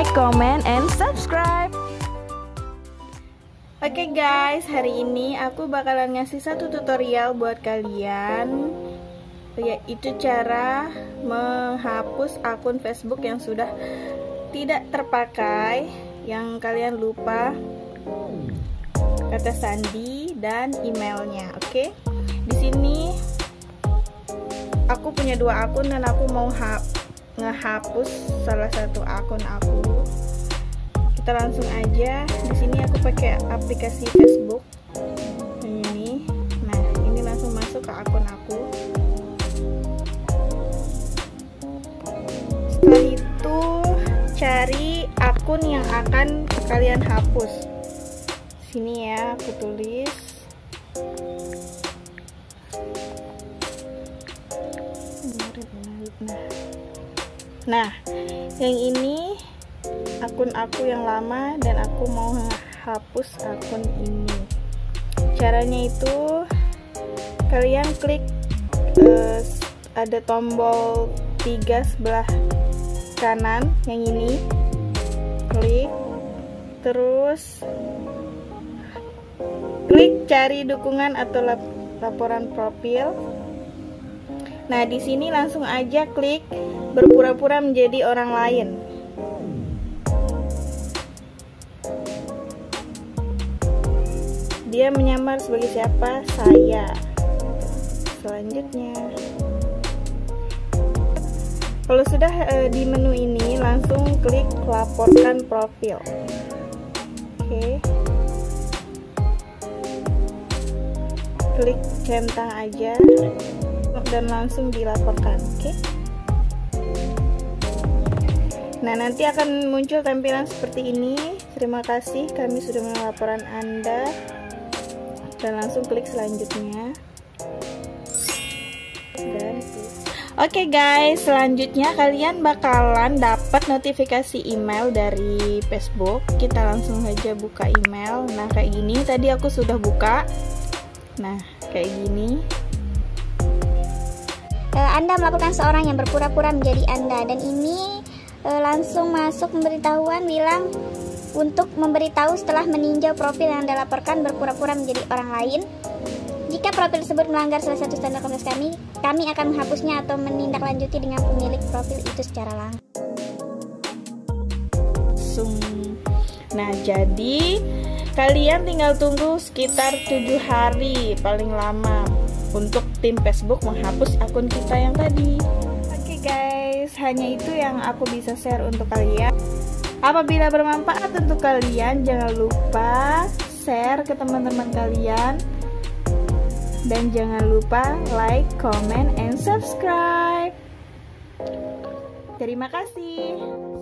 like, comment, and subscribe. Oke okay guys, hari ini aku bakalan ngasih satu tutorial buat kalian yaitu cara menghapus akun Facebook yang sudah tidak terpakai yang kalian lupa kata sandi dan emailnya oke okay? di sini aku punya dua akun dan aku mau hap ngehapus salah satu akun aku. Kita langsung aja. Di sini aku pakai aplikasi Facebook. Ini. Nah ini langsung masuk ke akun aku. Setelah itu cari akun yang akan kalian hapus. Sini ya aku tulis nah yang ini akun aku yang lama dan aku mau hapus akun ini. Caranya itu kalian klik uh, ada tombol tiga sebelah kanan yang ini. Klik terus klik cari dukungan atau lap laporan profil nah di sini langsung aja klik berpura-pura menjadi orang lain. Dia menyamar sebagai siapa? Saya. Selanjutnya. Kalau sudah e, di menu ini langsung klik laporkan profil. Oke. Klik centang aja dan langsung dilaporkan oke Nah, nanti akan muncul tampilan seperti ini. Terima kasih kami sudah melaporan Anda dan langsung klik selanjutnya dan Oke okay guys, selanjutnya kalian bakalan dapat notifikasi email dari Facebook. Kita langsung saja buka email. Nah, kayak gini tadi aku sudah buka. Nah, kayak gini. Anda melakukan seorang yang berpura-pura menjadi Anda dan ini uh, langsung masuk pemberitahuan bilang untuk memberitahu setelah meninjau profil yang Anda laporkan berpura-pura menjadi orang lain. Jika profil tersebut melanggar salah satu standar komunitas kami, kami akan menghapusnya atau menindaklanjuti dengan pemilik profil itu secara langsung. Nah, jadi kalian tinggal tunggu sekitar tujuh hari paling lama untuk tim Facebook menghapus akun kita yang tadi. Oke okay guys, hanya itu yang aku bisa share untuk kalian. Apabila bermanfaat untuk kalian, jangan lupa share ke teman-teman kalian. Dan jangan lupa like, comment, and subscribe. Terima kasih.